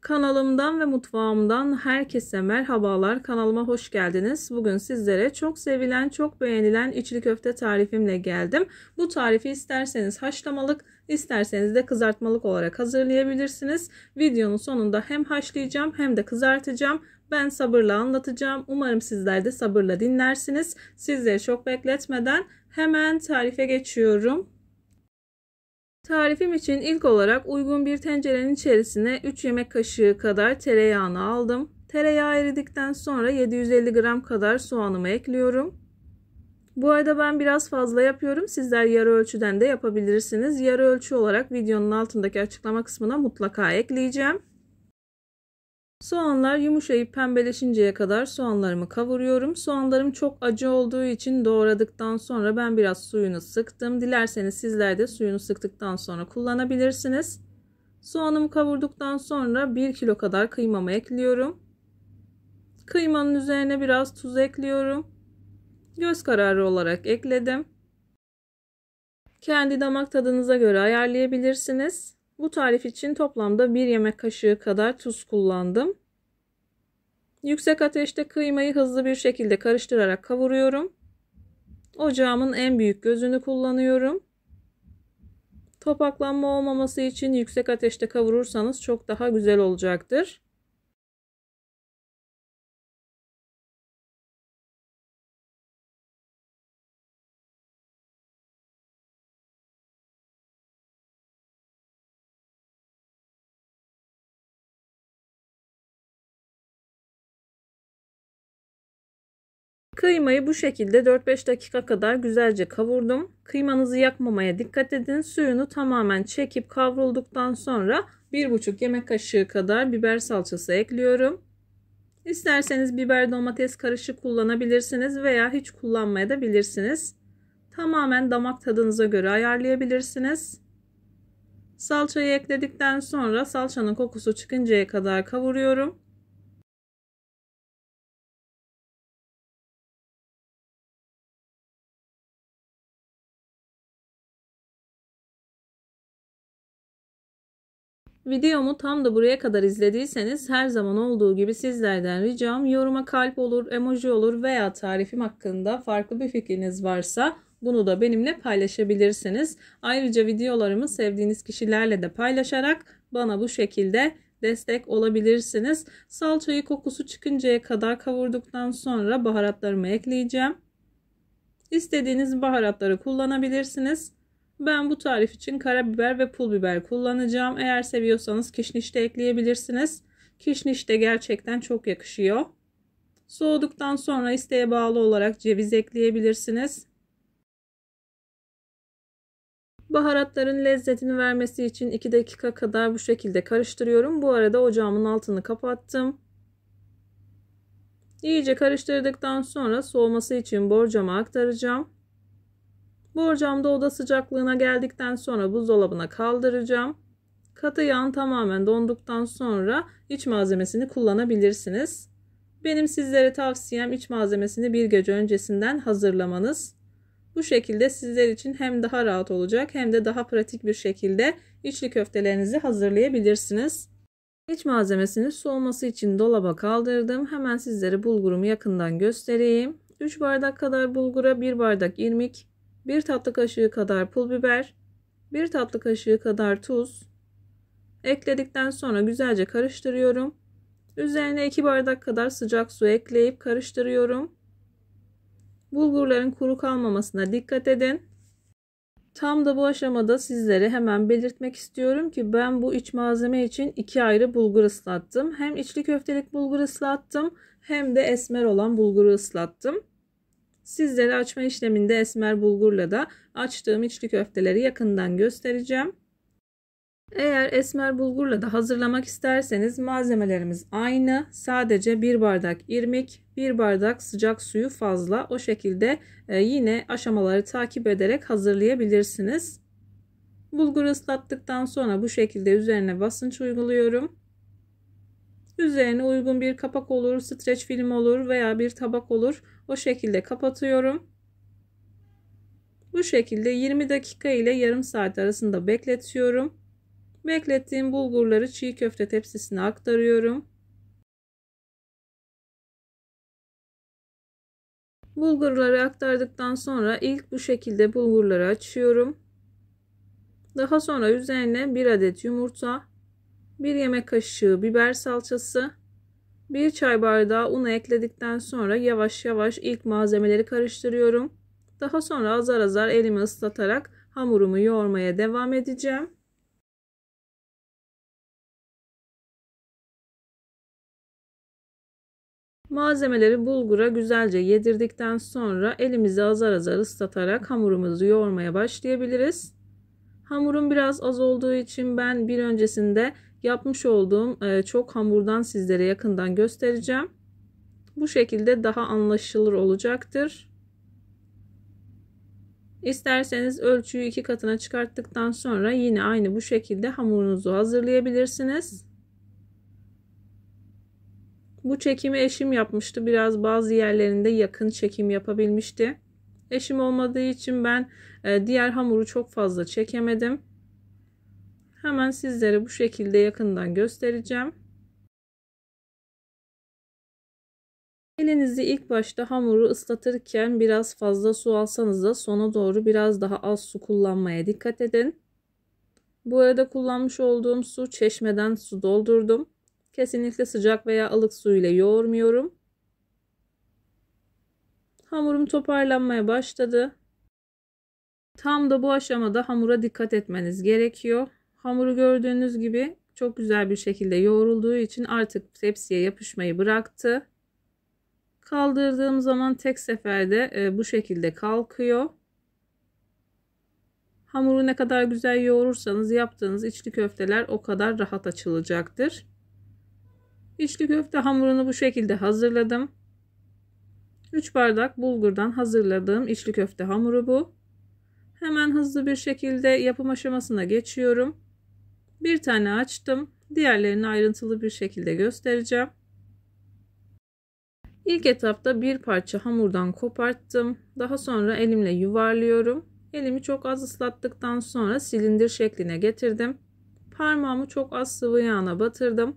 Kanalımdan ve mutfağımdan herkese merhabalar. Kanalıma hoş geldiniz. Bugün sizlere çok sevilen, çok beğenilen içli köfte tarifimle geldim. Bu tarifi isterseniz haşlamalık, isterseniz de kızartmalık olarak hazırlayabilirsiniz. Videonun sonunda hem haşlayacağım hem de kızartacağım. Ben sabırla anlatacağım. Umarım sizler de sabırla dinlersiniz. Sizleri çok bekletmeden hemen tarife geçiyorum. Tarifim için ilk olarak uygun bir tencerenin içerisine 3 yemek kaşığı kadar tereyağını aldım. Tereyağı eridikten sonra 750 gram kadar soğanımı ekliyorum. Bu arada ben biraz fazla yapıyorum. Sizler yarı ölçüden de yapabilirsiniz. Yarı ölçü olarak videonun altındaki açıklama kısmına mutlaka ekleyeceğim. Soğanlar yumuşayıp pembeleşinceye kadar soğanlarımı kavuruyorum. Soğanlarım çok acı olduğu için doğradıktan sonra ben biraz suyunu sıktım. Dilerseniz sizler de suyunu sıktıktan sonra kullanabilirsiniz. Soğanımı kavurduktan sonra 1 kilo kadar kıymamı ekliyorum. Kıymanın üzerine biraz tuz ekliyorum. Göz kararı olarak ekledim. Kendi damak tadınıza göre ayarlayabilirsiniz. Bu tarif için toplamda 1 yemek kaşığı kadar tuz kullandım. Yüksek ateşte kıymayı hızlı bir şekilde karıştırarak kavuruyorum. Ocağımın en büyük gözünü kullanıyorum. Topaklanma olmaması için yüksek ateşte kavurursanız çok daha güzel olacaktır. Kıymayı bu şekilde 4-5 dakika kadar güzelce kavurdum. Kıymanızı yakmamaya dikkat edin. Suyunu tamamen çekip kavrulduktan sonra 1,5 yemek kaşığı kadar biber salçası ekliyorum. İsterseniz biber domates karışık kullanabilirsiniz veya hiç kullanmaya da bilirsiniz. Tamamen damak tadınıza göre ayarlayabilirsiniz. Salçayı ekledikten sonra salçanın kokusu çıkıncaya kadar kavuruyorum. Videomu tam da buraya kadar izlediyseniz her zaman olduğu gibi sizlerden ricam yoruma kalp olur, emoji olur veya tarifim hakkında farklı bir fikriniz varsa bunu da benimle paylaşabilirsiniz. Ayrıca videolarımı sevdiğiniz kişilerle de paylaşarak bana bu şekilde destek olabilirsiniz. Salçayı kokusu çıkıncaya kadar kavurduktan sonra baharatlarımı ekleyeceğim. İstediğiniz baharatları kullanabilirsiniz. Ben bu tarif için karabiber ve pul biber kullanacağım. Eğer seviyorsanız kişniş de ekleyebilirsiniz. Kişniş de gerçekten çok yakışıyor. Soğuduktan sonra isteğe bağlı olarak ceviz ekleyebilirsiniz. Baharatların lezzetini vermesi için 2 dakika kadar bu şekilde karıştırıyorum. Bu arada ocağımın altını kapattım. İyice karıştırdıktan sonra soğuması için borcama aktaracağım. Borcamda oda sıcaklığına geldikten sonra buzdolabına kaldıracağım. Katı yağın tamamen donduktan sonra iç malzemesini kullanabilirsiniz. Benim sizlere tavsiyem iç malzemesini bir gece öncesinden hazırlamanız. Bu şekilde sizler için hem daha rahat olacak hem de daha pratik bir şekilde içli köftelerinizi hazırlayabilirsiniz. İç malzemesini soğuması için dolaba kaldırdım. Hemen sizlere bulgurumu yakından göstereyim. 3 bardak kadar bulgura 1 bardak irmik, 1 tatlı kaşığı kadar pul biber, 1 tatlı kaşığı kadar tuz ekledikten sonra güzelce karıştırıyorum. Üzerine 2 bardak kadar sıcak su ekleyip karıştırıyorum. Bulgurların kuru kalmamasına dikkat edin. Tam da bu aşamada sizlere hemen belirtmek istiyorum ki ben bu iç malzeme için iki ayrı bulgur ıslattım. Hem içli köftelik bulgur ıslattım hem de esmer olan bulguru ıslattım. Sizlere açma işleminde esmer bulgurla da açtığım içli köfteleri yakından göstereceğim. Eğer esmer bulgurla da hazırlamak isterseniz malzemelerimiz aynı. Sadece bir bardak irmik, bir bardak sıcak suyu fazla. O şekilde e, yine aşamaları takip ederek hazırlayabilirsiniz. Bulguru ıslattıktan sonra bu şekilde üzerine basınç uyguluyorum. Üzerine uygun bir kapak olur, streç film olur veya bir tabak olur. O şekilde kapatıyorum. Bu şekilde 20 dakika ile yarım saat arasında bekletiyorum. Beklettiğim bulgurları çiğ köfte tepsisine aktarıyorum. Bulgurları aktardıktan sonra ilk bu şekilde bulgurları açıyorum. Daha sonra üzerine 1 adet yumurta, 1 yemek kaşığı biber salçası, 1 çay bardağı unu ekledikten sonra yavaş yavaş ilk malzemeleri karıştırıyorum. Daha sonra azar azar elimi ıslatarak hamurumu yoğurmaya devam edeceğim. Malzemeleri bulgura güzelce yedirdikten sonra elimizi azar azar ıslatarak hamurumuzu yoğurmaya başlayabiliriz. Hamurum biraz az olduğu için ben bir öncesinde yapmış olduğum e, çok hamurdan sizlere yakından göstereceğim. Bu şekilde daha anlaşılır olacaktır. İsterseniz ölçüyü iki katına çıkarttıktan sonra yine aynı bu şekilde hamurunuzu hazırlayabilirsiniz. Bu çekimi eşim yapmıştı. Biraz bazı yerlerinde yakın çekim yapabilmişti. Eşim olmadığı için ben e, diğer hamuru çok fazla çekemedim. Hemen sizlere bu şekilde yakından göstereceğim. Elinizi ilk başta hamuru ıslatırken biraz fazla su alsanız da sona doğru biraz daha az su kullanmaya dikkat edin. Bu arada kullanmış olduğum su çeşmeden su doldurdum. Kesinlikle sıcak veya ılık su ile yoğurmuyorum. Hamurum toparlanmaya başladı. Tam da bu aşamada hamura dikkat etmeniz gerekiyor. Hamuru gördüğünüz gibi çok güzel bir şekilde yoğrulduğu için artık tepsiye yapışmayı bıraktı. Kaldırdığım zaman tek seferde e, bu şekilde kalkıyor. Hamuru ne kadar güzel yoğurursanız yaptığınız içli köfteler o kadar rahat açılacaktır. İçli köfte hamurunu bu şekilde hazırladım. 3 bardak bulgurdan hazırladığım içli köfte hamuru bu. Hemen hızlı bir şekilde yapım aşamasına geçiyorum. Bir tane açtım. Diğerlerini ayrıntılı bir şekilde göstereceğim. İlk etapta bir parça hamurdan koparttım. Daha sonra elimle yuvarlıyorum. Elimi çok az ıslattıktan sonra silindir şekline getirdim. Parmağımı çok az sıvı yağına batırdım.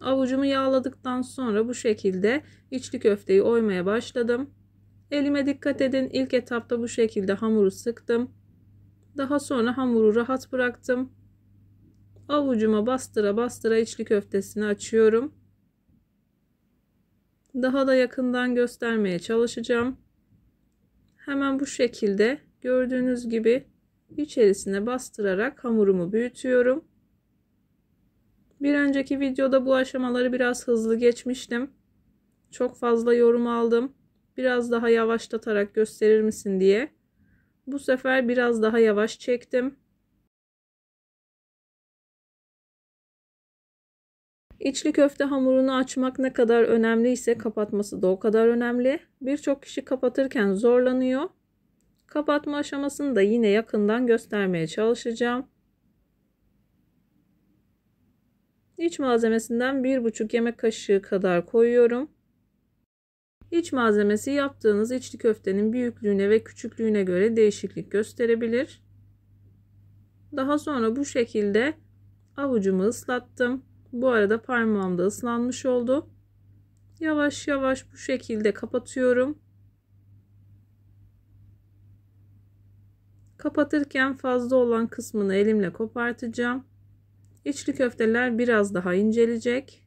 Avucumu yağladıktan sonra bu şekilde içli köfteyi oymaya başladım. Elime dikkat edin. İlk etapta bu şekilde hamuru sıktım. Daha sonra hamuru rahat bıraktım. Avucuma bastıra bastıra içli köftesini açıyorum. Daha da yakından göstermeye çalışacağım. Hemen bu şekilde gördüğünüz gibi içerisine bastırarak hamurumu büyütüyorum. Bir önceki videoda bu aşamaları biraz hızlı geçmiştim. Çok fazla yorum aldım. Biraz daha yavaşlatarak gösterir misin diye. Bu sefer biraz daha yavaş çektim. İçli köfte hamurunu açmak ne kadar önemliyse kapatması da o kadar önemli. Birçok kişi kapatırken zorlanıyor. Kapatma aşamasını da yine yakından göstermeye çalışacağım. İç malzemesinden 1,5 yemek kaşığı kadar koyuyorum. İç malzemesi yaptığınız içli köftenin büyüklüğüne ve küçüklüğüne göre değişiklik gösterebilir. Daha sonra bu şekilde avucumu ıslattım. Bu arada parmağım da ıslanmış oldu. Yavaş yavaş bu şekilde kapatıyorum. Kapatırken fazla olan kısmını elimle kopartacağım. İçli köfteler biraz daha incelecek.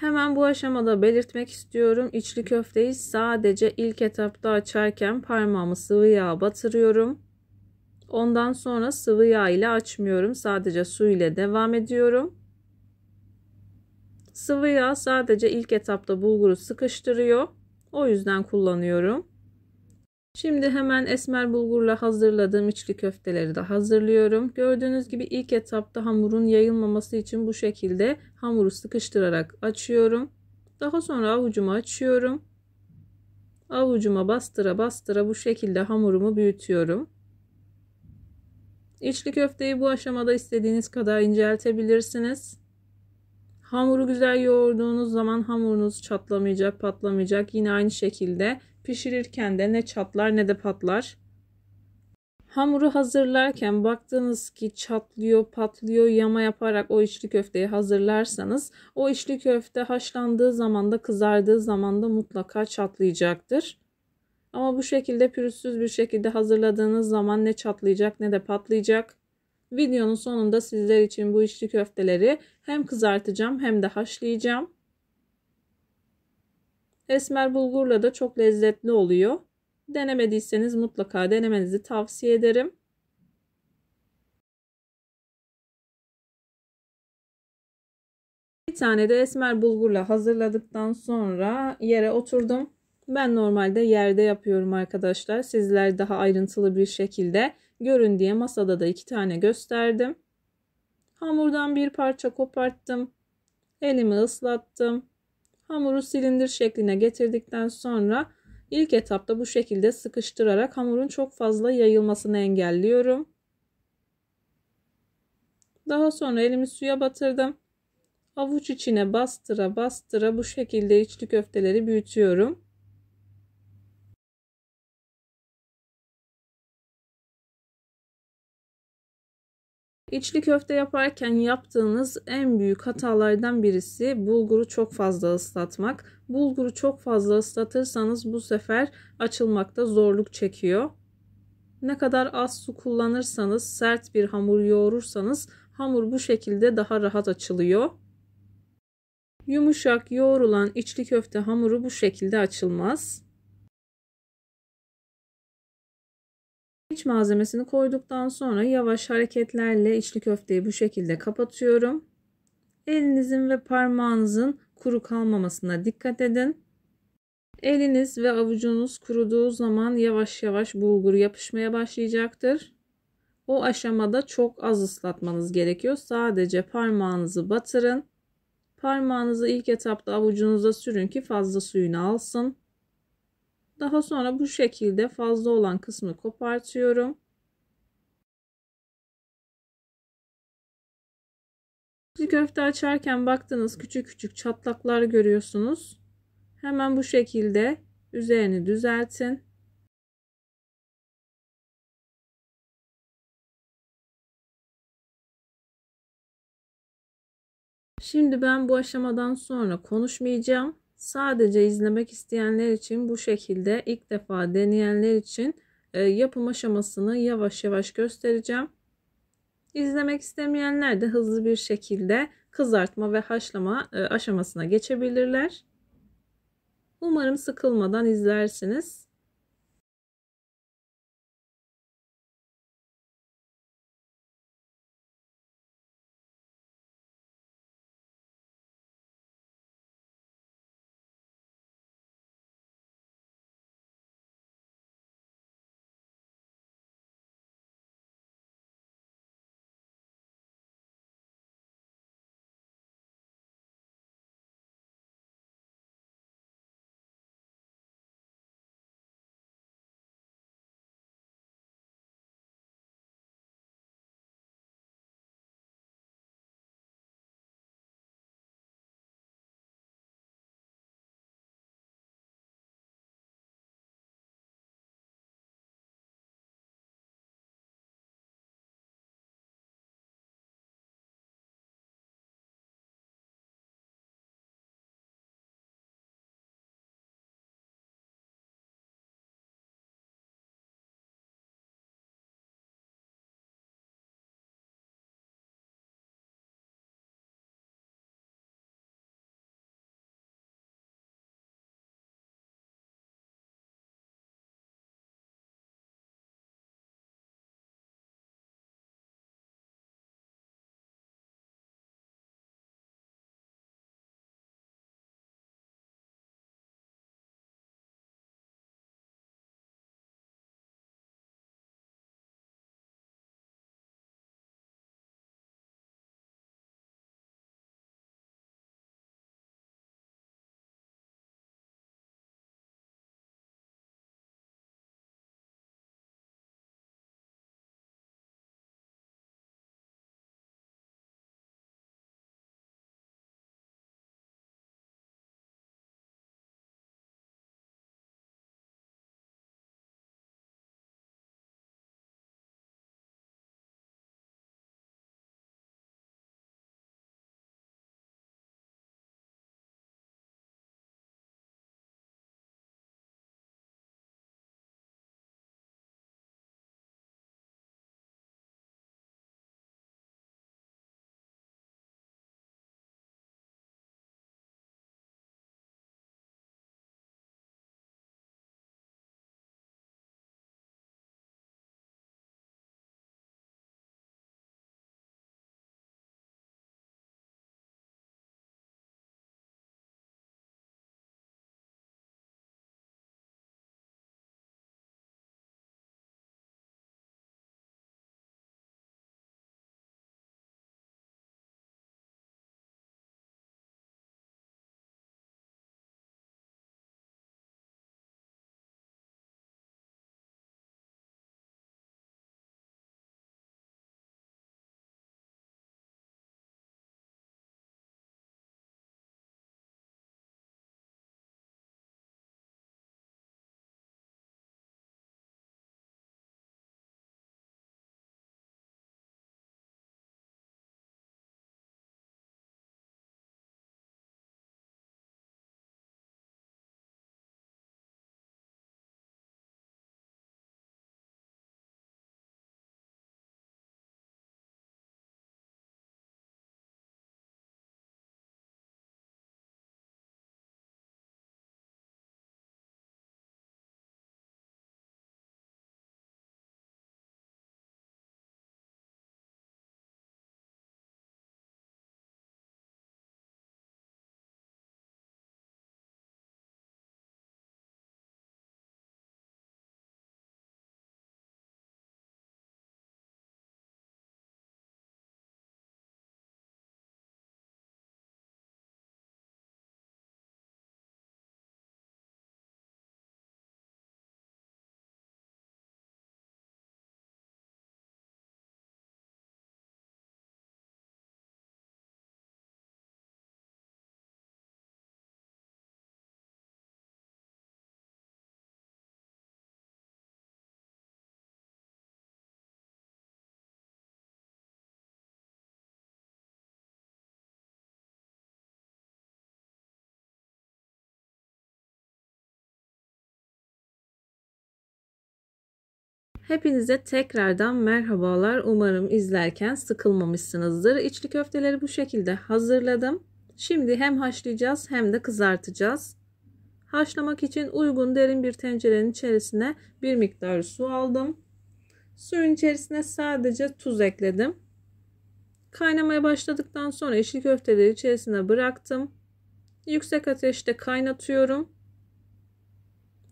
Hemen bu aşamada belirtmek istiyorum. İçli köfteyi sadece ilk etapta açarken parmağımı sıvı yağ batırıyorum. Ondan sonra sıvı yağ ile açmıyorum. Sadece su ile devam ediyorum. Sıvı yağ sadece ilk etapta bulguru sıkıştırıyor. O yüzden kullanıyorum. Şimdi hemen esmer bulgurla hazırladığım içli köfteleri de hazırlıyorum. Gördüğünüz gibi ilk etapta hamurun yayılmaması için bu şekilde hamuru sıkıştırarak açıyorum. Daha sonra avucumu açıyorum. Avucuma bastıra bastıra bu şekilde hamurumu büyütüyorum. İçli köfteyi bu aşamada istediğiniz kadar inceltebilirsiniz. Hamuru güzel yoğurduğunuz zaman hamurunuz çatlamayacak, patlamayacak. Yine aynı şekilde pişirirken de ne çatlar ne de patlar. Hamuru hazırlarken baktınız ki çatlıyor, patlıyor, yama yaparak o içli köfteyi hazırlarsanız o içli köfte haşlandığı zaman da kızardığı zaman da mutlaka çatlayacaktır. Ama bu şekilde pürüzsüz bir şekilde hazırladığınız zaman ne çatlayacak ne de patlayacak. Videonun sonunda sizler için bu içli köfteleri hem kızartacağım hem de haşlayacağım. Esmer bulgurla da çok lezzetli oluyor. Denemediyseniz mutlaka denemenizi tavsiye ederim. Bir tane de esmer bulgurla hazırladıktan sonra yere oturdum. Ben normalde yerde yapıyorum arkadaşlar. Sizler daha ayrıntılı bir şekilde görün diye masada da iki tane gösterdim. Hamurdan bir parça koparttım. Elimi ıslattım. Hamuru silindir şekline getirdikten sonra ilk etapta bu şekilde sıkıştırarak hamurun çok fazla yayılmasını engelliyorum. Daha sonra elimi suya batırdım. Avuç içine bastıra bastıra bu şekilde içli köfteleri büyütüyorum. İçli köfte yaparken yaptığınız en büyük hatalardan birisi bulguru çok fazla ıslatmak. Bulguru çok fazla ıslatırsanız bu sefer açılmakta zorluk çekiyor. Ne kadar az su kullanırsanız, sert bir hamur yoğurursanız hamur bu şekilde daha rahat açılıyor. Yumuşak yoğrulan içli köfte hamuru bu şekilde açılmaz. İç malzemesini koyduktan sonra yavaş hareketlerle içli köfteyi bu şekilde kapatıyorum. Elinizin ve parmağınızın kuru kalmamasına dikkat edin. Eliniz ve avucunuz kuruduğu zaman yavaş yavaş bulgur yapışmaya başlayacaktır. O aşamada çok az ıslatmanız gerekiyor. Sadece parmağınızı batırın. Parmağınızı ilk etapta avucunuza sürün ki fazla suyunu alsın. Daha sonra bu şekilde fazla olan kısmı kopartıyorum. köfte açarken baktınız küçük küçük çatlaklar görüyorsunuz. Hemen bu şekilde üzerini düzeltin. Şimdi ben bu aşamadan sonra konuşmayacağım. Sadece izlemek isteyenler için bu şekilde ilk defa deneyenler için e, yapım aşamasını yavaş yavaş göstereceğim. İzlemek istemeyenler de hızlı bir şekilde kızartma ve haşlama e, aşamasına geçebilirler. Umarım sıkılmadan izlersiniz. Hepinize tekrardan merhabalar. Umarım izlerken sıkılmamışsınızdır. İçli köfteleri bu şekilde hazırladım. Şimdi hem haşlayacağız hem de kızartacağız. Haşlamak için uygun derin bir tencerenin içerisine bir miktar su aldım. Suyun içerisine sadece tuz ekledim. Kaynamaya başladıktan sonra içli köfteleri içerisine bıraktım. Yüksek ateşte kaynatıyorum.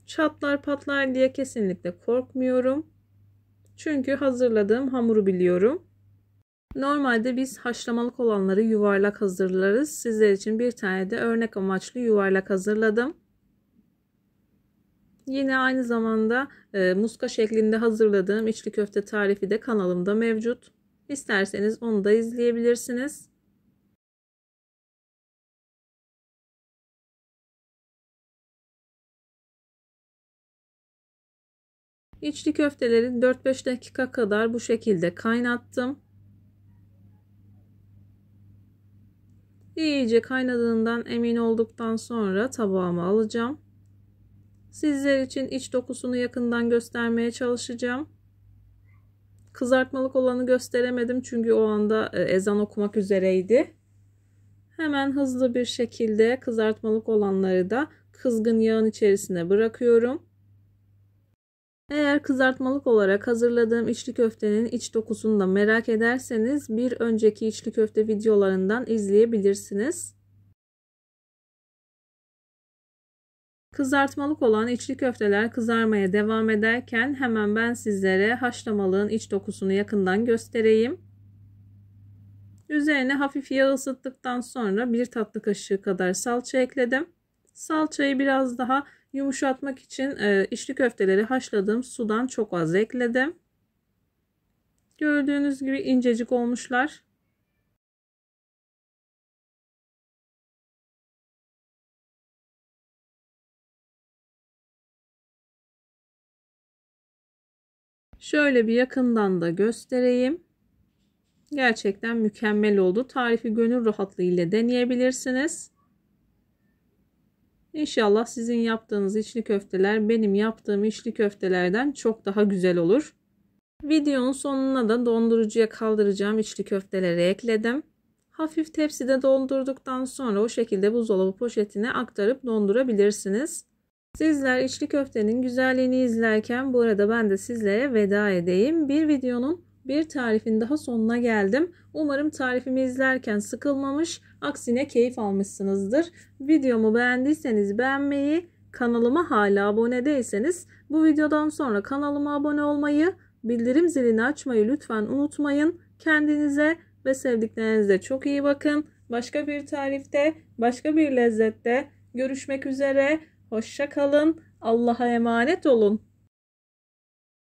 Çatlar patlar diye kesinlikle korkmuyorum. Çünkü hazırladığım hamuru biliyorum. Normalde biz haşlamalık olanları yuvarlak hazırlarız. Sizler için bir tane de örnek amaçlı yuvarlak hazırladım. Yine aynı zamanda e, muska şeklinde hazırladığım içli köfte tarifi de kanalımda mevcut. İsterseniz onu da izleyebilirsiniz. İçli köfteleri 4-5 dakika kadar bu şekilde kaynattım. İyice kaynadığından emin olduktan sonra tabağıma alacağım. Sizler için iç dokusunu yakından göstermeye çalışacağım. Kızartmalık olanı gösteremedim çünkü o anda e, ezan okumak üzereydi. Hemen hızlı bir şekilde kızartmalık olanları da kızgın yağın içerisine bırakıyorum. Eğer kızartmalık olarak hazırladığım içli köftenin iç dokusunu da merak ederseniz bir önceki içli köfte videolarından izleyebilirsiniz. Kızartmalık olan içli köfteler kızarmaya devam ederken hemen ben sizlere haşlamalığın iç dokusunu yakından göstereyim. Üzerine hafif yağ ısıttıktan sonra bir tatlı kaşığı kadar salça ekledim. Salçayı biraz daha yumuşatmak için e, içli köfteleri haşladığım sudan çok az ekledim. Gördüğünüz gibi incecik olmuşlar. Şöyle bir yakından da göstereyim. Gerçekten mükemmel oldu. Tarifi gönül rahatlığı ile deneyebilirsiniz. İnşallah sizin yaptığınız içli köfteler benim yaptığım içli köftelerden çok daha güzel olur. Videonun sonuna da dondurucuya kaldıracağım içli köfteleri ekledim. Hafif tepside dondurduktan sonra o şekilde buzdolabı poşetine aktarıp dondurabilirsiniz. Sizler içli köftenin güzelliğini izlerken bu arada ben de sizlere veda edeyim. Bir videonun bir tarifin daha sonuna geldim. Umarım tarifimi izlerken sıkılmamış, aksine keyif almışsınızdır. Videomu beğendiyseniz beğenmeyi, kanalıma hala abone değilseniz bu videodan sonra kanalıma abone olmayı, bildirim zilini açmayı lütfen unutmayın. Kendinize ve sevdiklerinize çok iyi bakın. Başka bir tarifte, başka bir lezzette görüşmek üzere. Hoşça kalın. Allah'a emanet olun.